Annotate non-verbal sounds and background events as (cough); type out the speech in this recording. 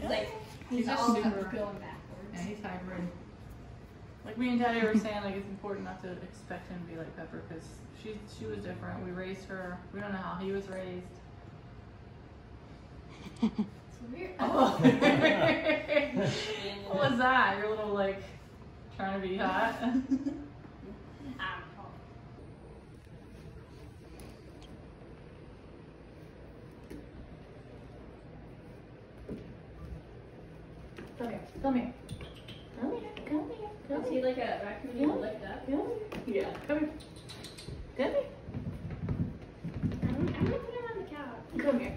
He's like, He's he's just all super- going Yeah, backwards. he's hybrid. Like me and Daddy were saying, like it's important not to expect him to be like Pepper because she she was different. We raised her. We don't know how he was raised. It's weird. (laughs) Oh. (laughs) what was that? You're little like trying to be hot. (laughs) Come here. Come here. Come here. Come here. Come Is here. he like a raccoon you licked up? Come here. Yeah. Come here. Come here. I'm, I'm gonna put him on the couch. Come here.